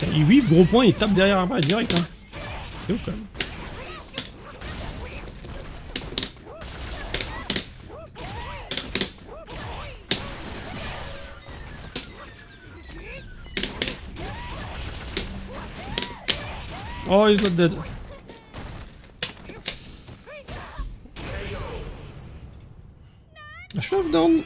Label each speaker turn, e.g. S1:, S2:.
S1: Putain, il whiff, gros point, il tape derrière après direct. Hein. C'est ouf quand même. Oh, he's not dead. Ah, A shove down.